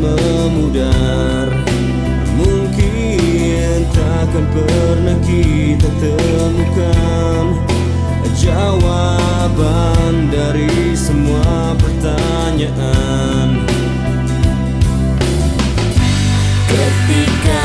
memudar. Mungkin takkan pernah kita temukan Jawaban dari semua pertanyaan. Ketika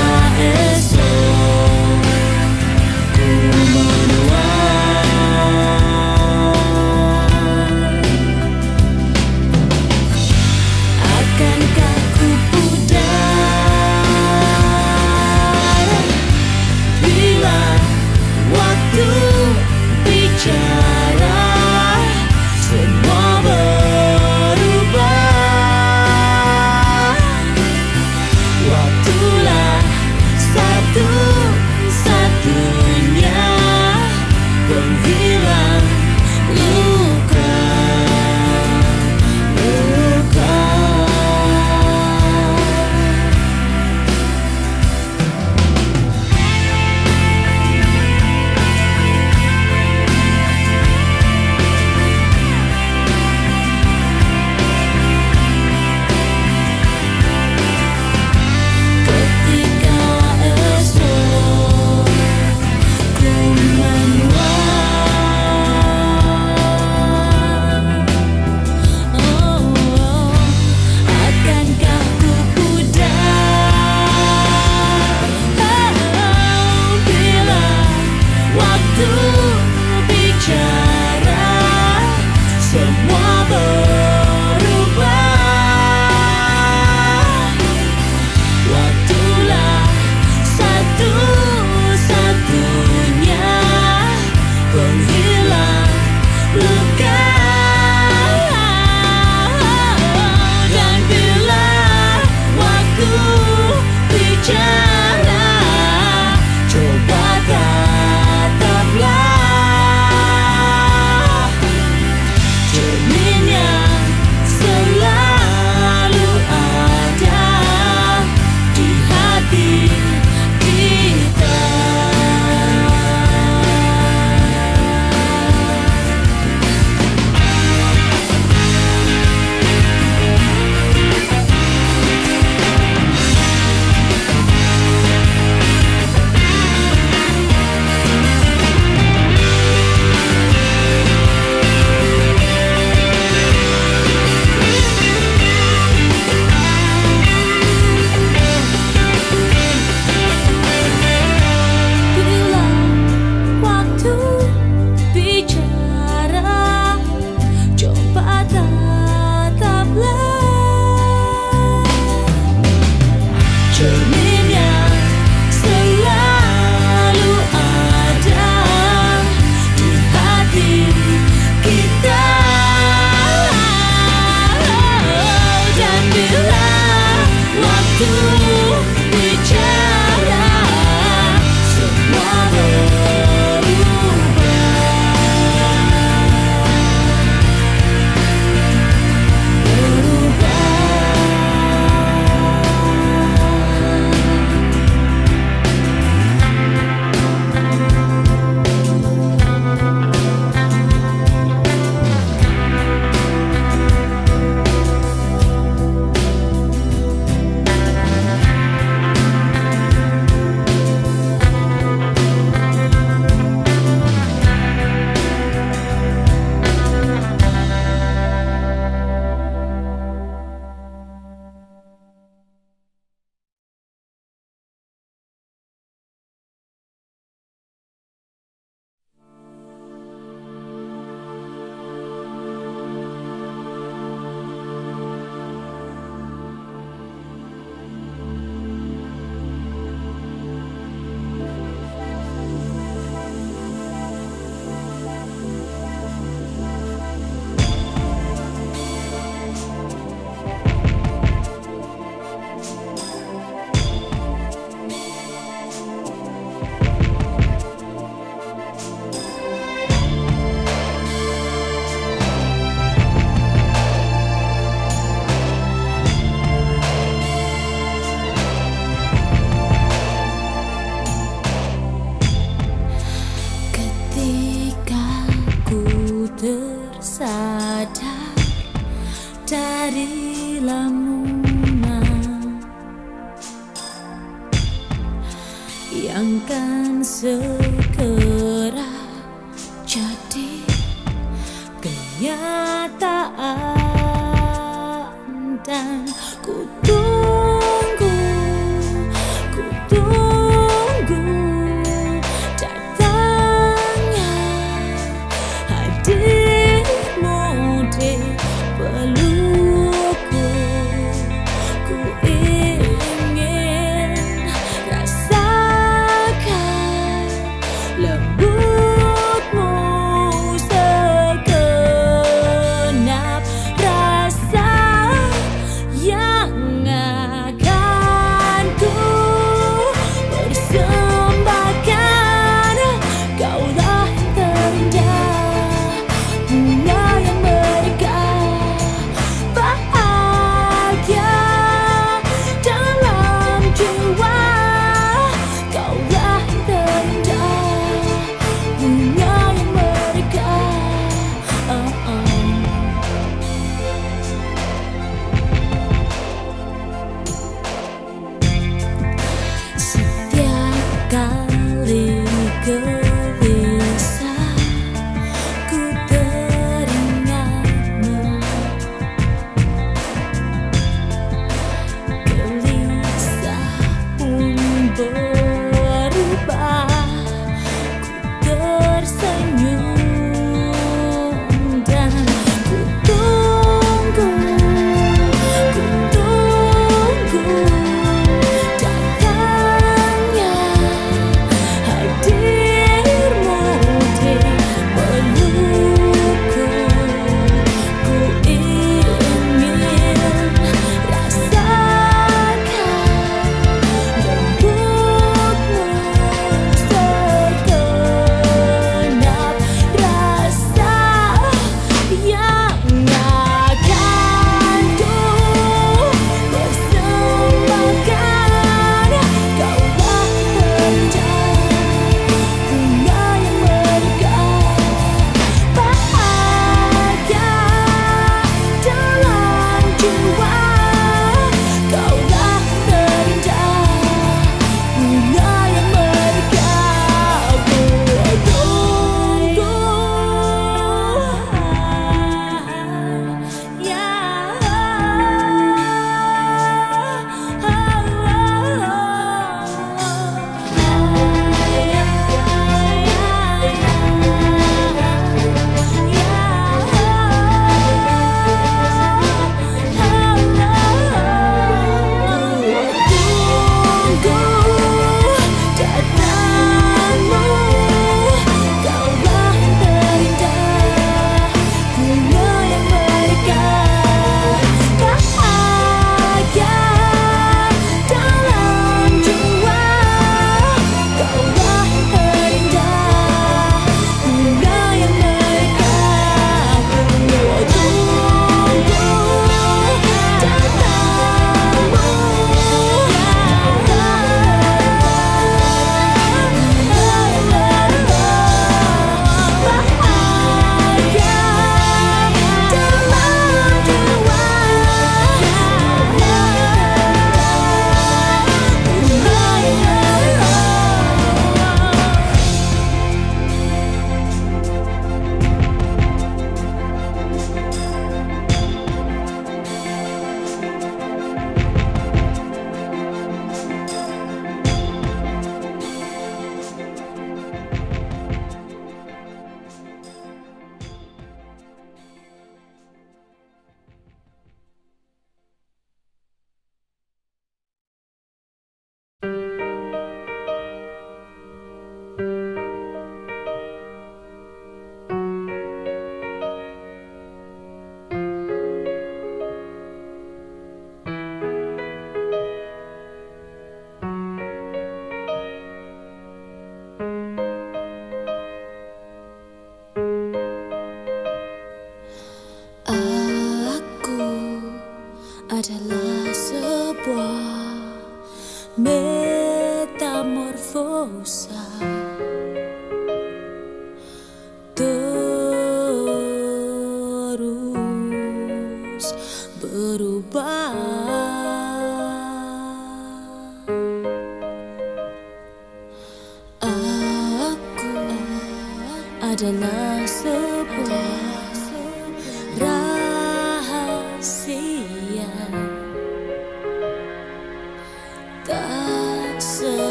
adalah sebuah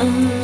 Oh.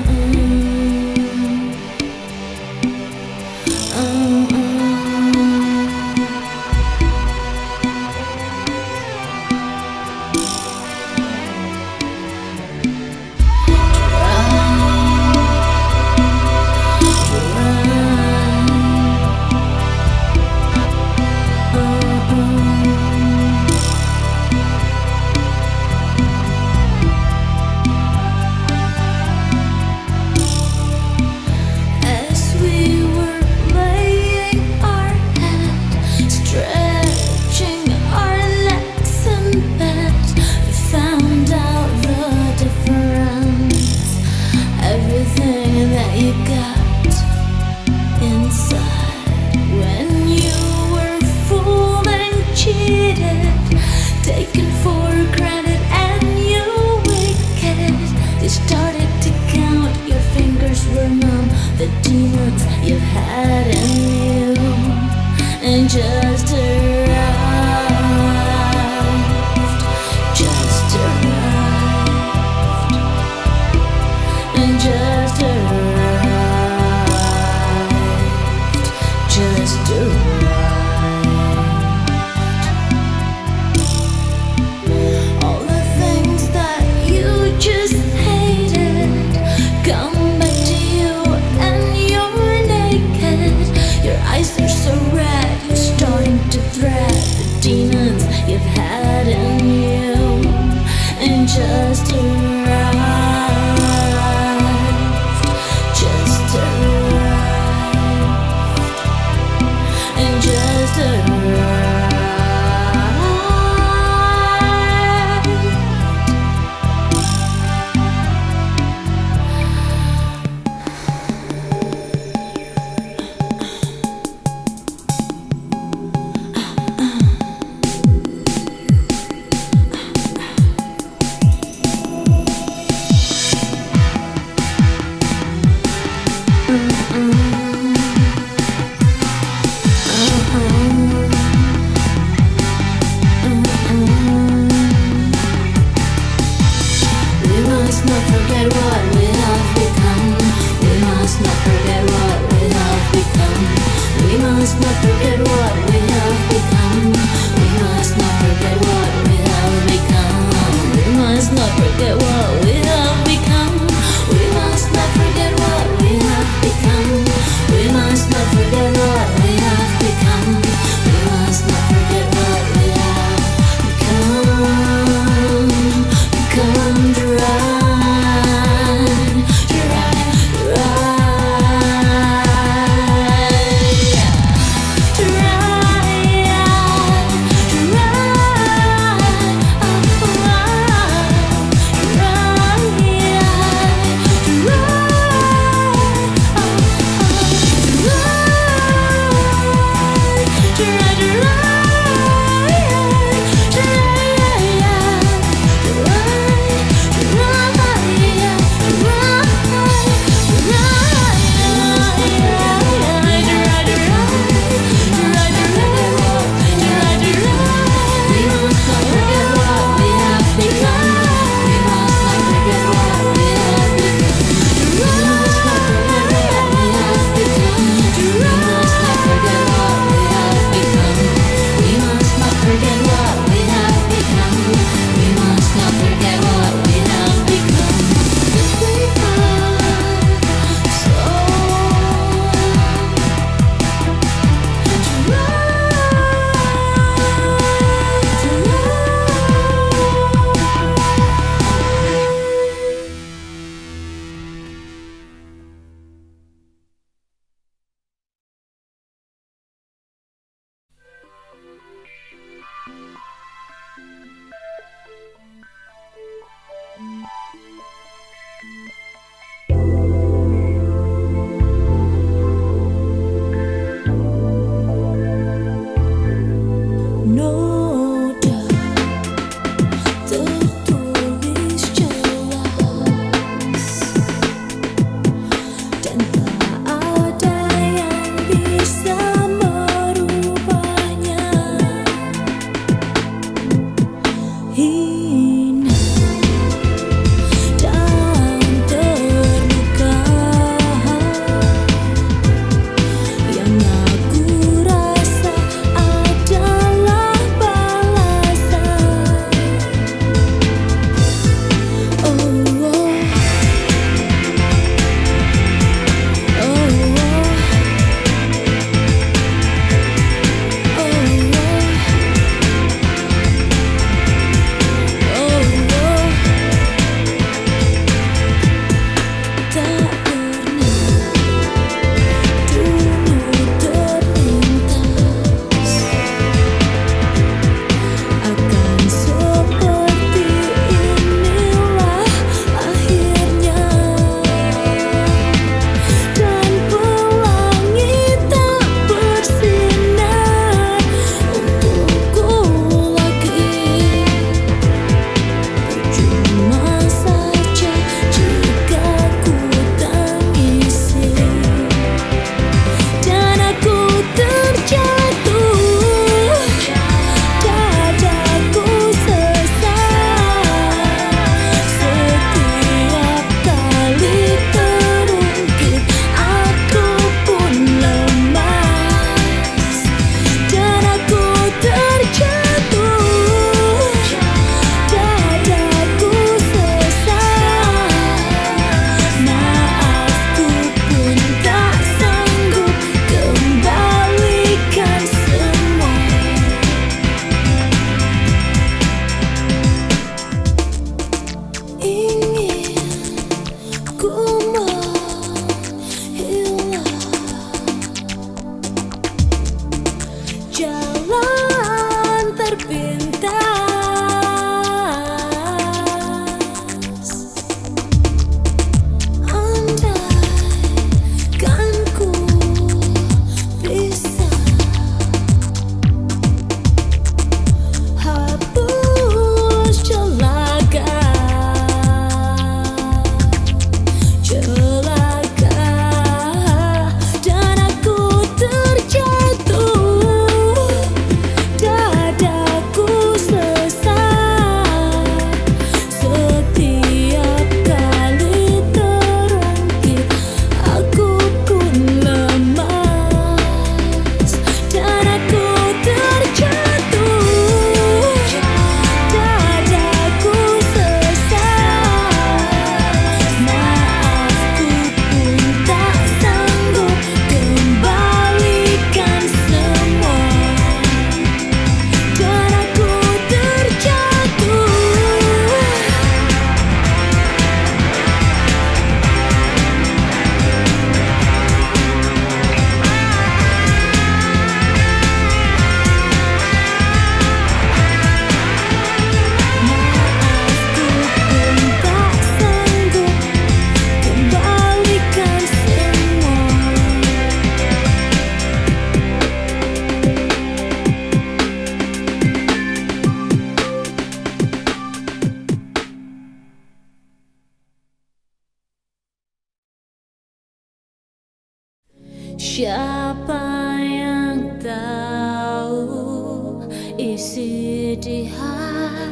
city high,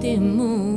the moon.